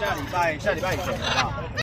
下礼拜下礼拜以前好不好？